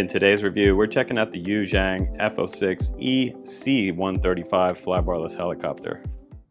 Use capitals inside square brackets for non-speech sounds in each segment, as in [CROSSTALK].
In today's review, we're checking out the Yuxiang F06 EC-135 flybarless helicopter.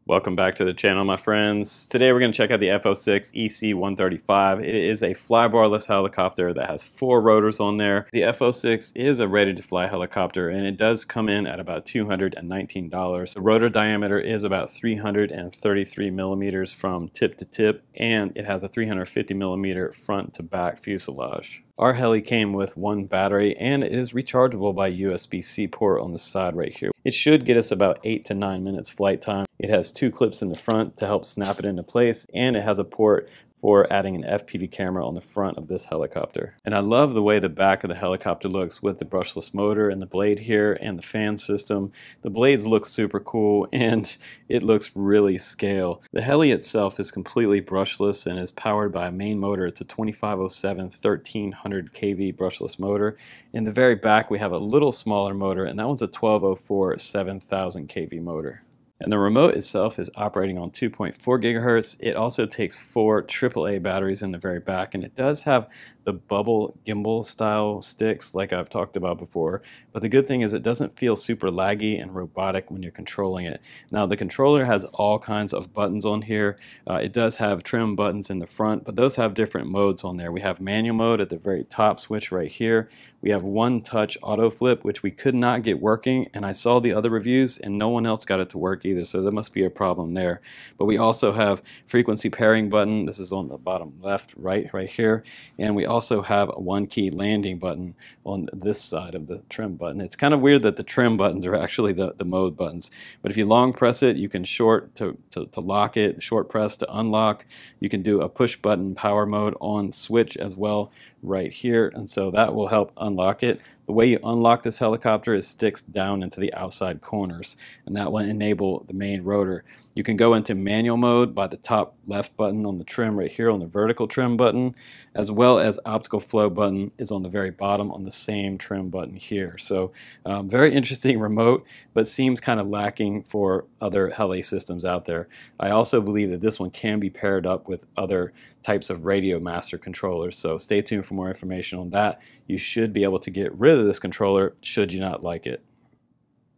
Welcome back to the channel, my friends. Today we're going to check out the F06 EC-135. It is a flybarless helicopter that has four rotors on there. The F06 is a ready-to-fly helicopter, and it does come in at about $219. The rotor diameter is about 333 millimeters from tip to tip, and it has a 350 millimeter front to back fuselage. Our heli came with one battery and it is rechargeable by USB-C port on the side right here. It should get us about 8 to 9 minutes flight time. It has two clips in the front to help snap it into place and it has a port for adding an FPV camera on the front of this helicopter. And I love the way the back of the helicopter looks with the brushless motor and the blade here and the fan system. The blades look super cool [LAUGHS] and it looks really scale. The heli itself is completely brushless and is powered by a main motor. It's a 2507 1300 kV brushless motor. In the very back we have a little smaller motor and that one's a 1204 7000 kV motor. And the remote itself is operating on 2.4 gigahertz. It also takes four AAA batteries in the very back, and it does have the bubble gimbal style sticks like I've talked about before. But the good thing is it doesn't feel super laggy and robotic when you're controlling it. Now the controller has all kinds of buttons on here. Uh, it does have trim buttons in the front, but those have different modes on there. We have manual mode at the very top switch right here. We have one touch auto flip, which we could not get working, and I saw the other reviews and no one else got it to work either, so there must be a problem there. But we also have frequency pairing button. This is on the bottom left, right, right here. And we also have a one key landing button on this side of the trim button. It's kind of weird that the trim buttons are actually the, the mode buttons. But if you long press it, you can short to, to, to lock it, short press to unlock. You can do a push button power mode on switch as well right here. And so that will help unlock it. The way you unlock this helicopter is sticks down into the outside corners, and that will enable the main rotor. You can go into manual mode by the top left button on the trim right here on the vertical trim button, as well as optical flow button is on the very bottom on the same trim button here. So um, very interesting remote, but seems kind of lacking for other heli systems out there. I also believe that this one can be paired up with other types of radio master controllers, so stay tuned for more information on that. You should be able to get rid of this controller should you not like it.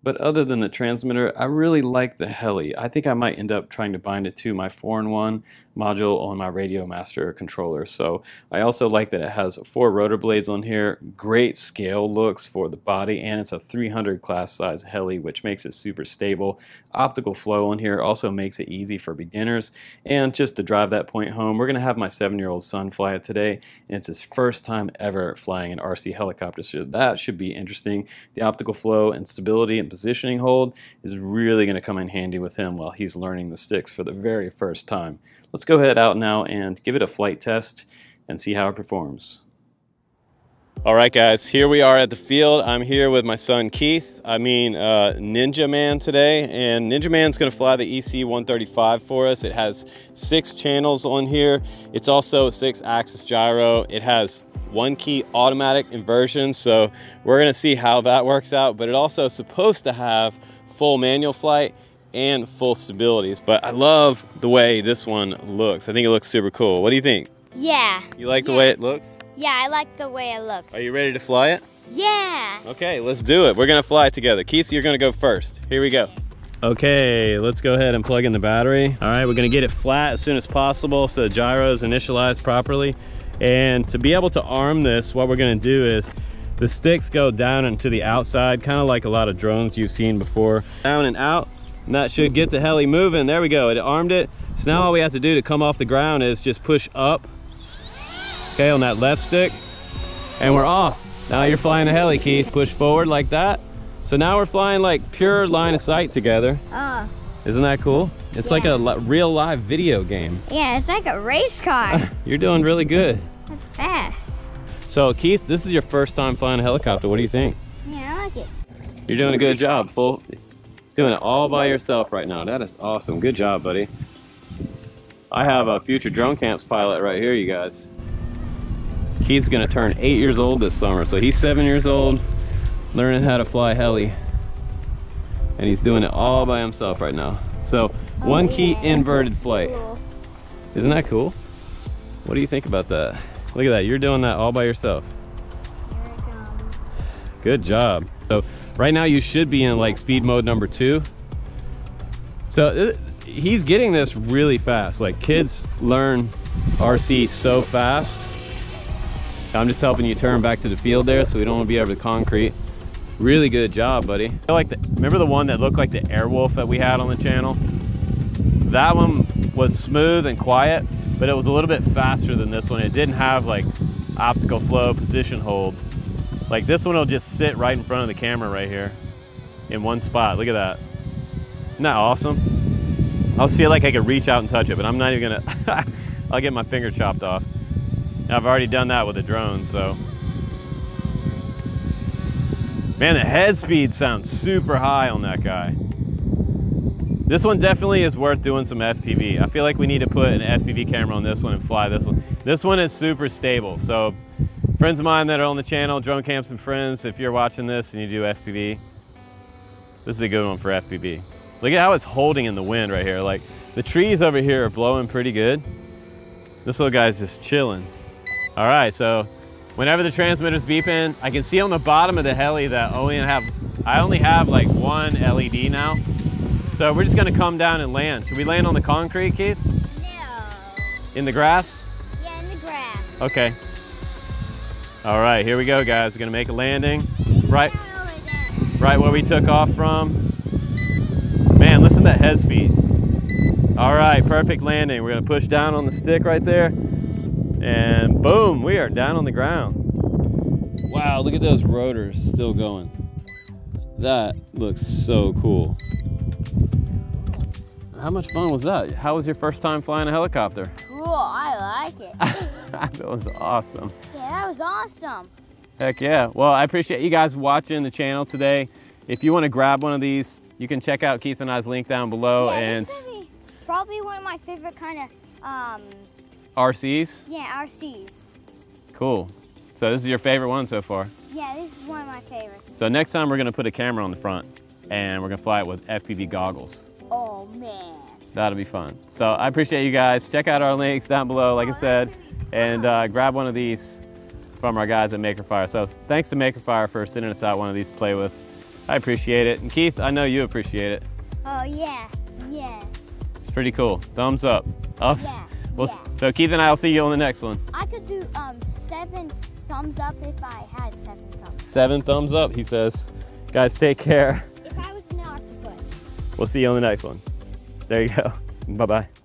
But other than the transmitter, I really like the Heli. I think I might end up trying to bind it to my 4-in-1 module on my Radio Master controller. So I also like that it has four rotor blades on here, great scale looks for the body, and it's a 300 class size Heli, which makes it super stable. Optical flow on here also makes it easy for beginners. And just to drive that point home, we're going to have my seven-year-old son fly it today, and it's his first time ever flying an RC helicopter, so that should be interesting. The optical flow and stability positioning hold is really going to come in handy with him while he's learning the sticks for the very first time. Let's go ahead out now and give it a flight test and see how it performs. All right, guys, here we are at the field. I'm here with my son Keith, I mean uh, Ninja Man today, and Ninja Man's gonna fly the EC-135 for us. It has six channels on here. It's also six axis gyro. It has one key automatic inversion. So we're gonna see how that works out, but it also is supposed to have full manual flight and full stabilities. But I love the way this one looks. I think it looks super cool. What do you think? Yeah. You like yeah. the way it looks? Yeah, I like the way it looks. Are you ready to fly it? Yeah. Okay, let's do it. We're gonna fly it together. Keith, you're gonna go first. Here we go. Okay, let's go ahead and plug in the battery. All right, we're gonna get it flat as soon as possible so the gyro is initialized properly. And to be able to arm this, what we're gonna do is the sticks go down and to the outside, kind of like a lot of drones you've seen before. Down and out, and that should get the heli moving. There we go, it armed it. So now all we have to do to come off the ground is just push up, okay, on that left stick, and we're off. Now you're flying the heli, Keith. Push forward like that. So now we're flying like pure line of sight together. Oh. Isn't that cool? It's yeah. like a real live video game. Yeah, it's like a race car. [LAUGHS] you're doing really good. That's fast. So Keith, this is your first time flying a helicopter. What do you think? Yeah, I like it. You're doing a good job, full. Doing it all by yourself right now. That is awesome. Good job, buddy. I have a future drone camps pilot right here, you guys. Keith's gonna turn eight years old this summer. So he's seven years old, learning how to fly heli. And he's doing it all by himself right now. So one key inverted flight. Isn't that cool? What do you think about that? Look at that, you're doing that all by yourself. Good job. So right now you should be in like speed mode number two. So uh, he's getting this really fast. Like kids learn RC so fast. I'm just helping you turn back to the field there so we don't want to be over the concrete. Really good job, buddy. I like the, remember the one that looked like the Airwolf that we had on the channel? That one was smooth and quiet, but it was a little bit faster than this one. It didn't have like optical flow position hold. Like this one will just sit right in front of the camera right here in one spot. Look at that. Isn't that awesome? I always feel like I could reach out and touch it, but I'm not even gonna, [LAUGHS] I'll get my finger chopped off. I've already done that with a drone, so. Man, the head speed sounds super high on that guy. This one definitely is worth doing some FPV. I feel like we need to put an FPV camera on this one and fly this one. This one is super stable. So friends of mine that are on the channel, Drone Camps and Friends, if you're watching this and you do FPV, this is a good one for FPV. Look at how it's holding in the wind right here. Like the trees over here are blowing pretty good. This little guy's just chilling. All right, so whenever the transmitter's beeping, I can see on the bottom of the heli that only have, I only have like one LED now. So we're just gonna come down and land. Should we land on the concrete, Keith? No. In the grass? Yeah, in the grass. Okay. All right, here we go, guys. We're gonna make a landing right, Down over there. right where we took off from. Man, listen to that head speed. All right, perfect landing. We're gonna push down on the stick right there. And boom, we are down on the ground. Wow, look at those rotors still going. That looks so cool. How much fun was that? How was your first time flying a helicopter? Cool, I like it. [LAUGHS] that was awesome. yeah, that was awesome. Heck yeah. Well, I appreciate you guys watching the channel today. If you want to grab one of these, you can check out Keith and I's link down below yeah, and this is probably one of my favorite kind of, um, RCs. yeah, RCs. Cool. So this is your favorite one so far. Yeah, this is one of my favorites. So next time we're gonna put a camera on the front and we're gonna fly it with FPV goggles. Oh man. That'll be fun. So I appreciate you guys. Check out our links down below, like I said, and uh, grab one of these from our guys at Makerfire. So thanks to Makerfire for sending us out one of these to play with. I appreciate it. And Keith, I know you appreciate it. Oh yeah, yeah, It's pretty cool. Thumbs up. Oh, yeah. Well, yeah. So Keith and I will see you on the next one. I could do um seven thumbs up if I had seven thumbs. Seven thumbs up, he says. Guys, take care. If I was an octopus. We'll see you on the next one. There you go. Bye-bye.